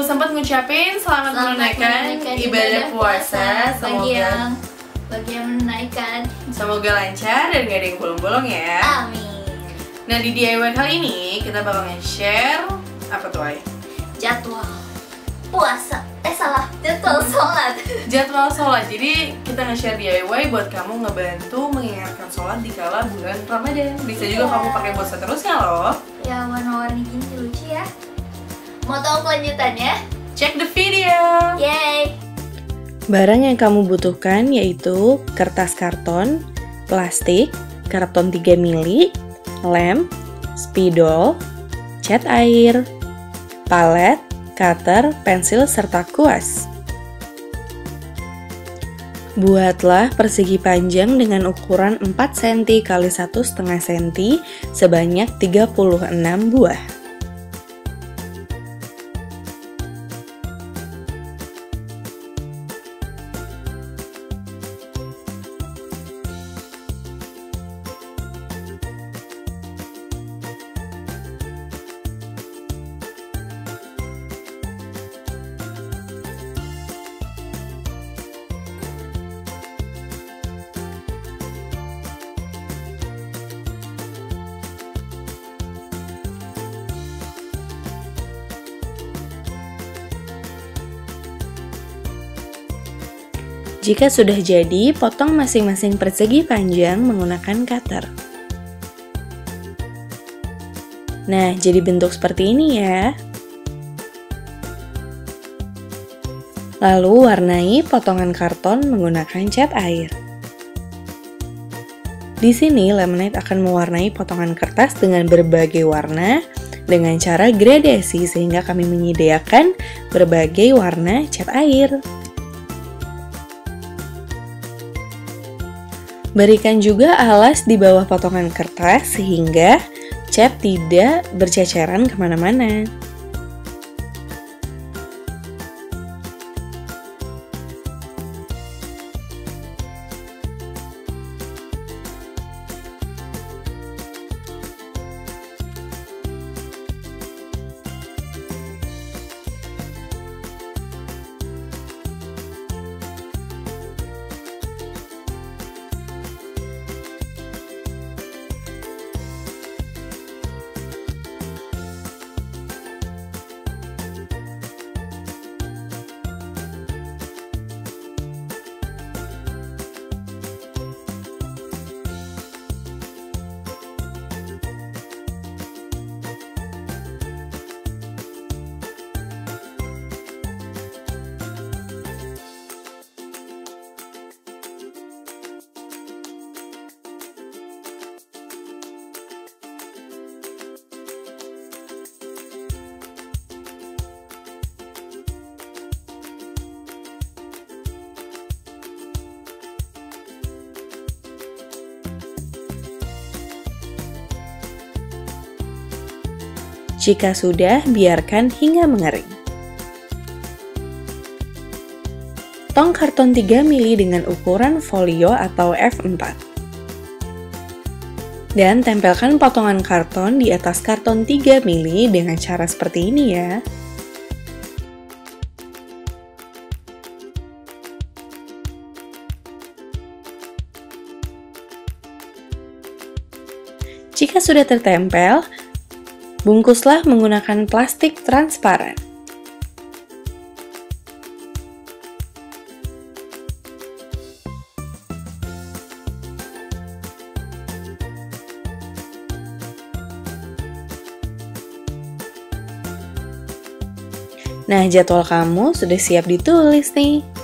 Belum sempat ngucapin selamat, Selamat menunaikan ibadah puasa. bagi Semoga yang bagi yang menunaikan. semoga lancar dan gak ada yang bolong-bolong ya. Amin. Nah di DIY kali ini kita bakal nge-share apa tuh Ay? Jadwal puasa. Eh salah, jadwal sholat. Jadwal sholat. Jadi kita nge-share DIY buat kamu ngebantu mengingatkan sholat di kala bulan Ramadan. Bisa juga Iya. kamu pakai buat seterusnya loh. ya warna-warni gini lucu ya. Mau tahu kelanjutannya? Check the video. Yay! Barang yang kamu butuhkan yaitu kertas karton, plastik, karton 3 mili, lem, spidol, cat air, palet, cutter, pensil, serta kuas. Buatlah persegi panjang dengan ukuran 4 cm x 1,5 cm sebanyak 36 buah. Jika sudah jadi, potong masing-masing persegi panjang menggunakan cutter. Nah, jadi bentuk seperti ini ya. Lalu warnai potongan karton menggunakan cat air. Di sini, Lemonade akan mewarnai potongan kertas dengan berbagai warna dengan cara gradasi sehingga kami menyediakan berbagai warna cat air. Berikan juga alas di bawah potongan kertas sehingga cat tidak berceceran ke mana-mana. Jika sudah, biarkan hingga mengering. Tong karton 3 mili dengan ukuran folio atau F4. Dan tempelkan potongan karton di atas karton 3 mili dengan cara seperti ini ya. Jika sudah tertempel, Bungkuslah menggunakan plastik transparan. Nah, jadwal kamu sudah siap ditulis nih.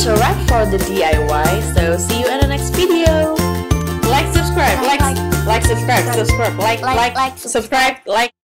That's a wrap for the DIY, so see you in the next video. Like, subscribe, like, like, subscribe, subscribe, like, Like, like, like, subscribe, like.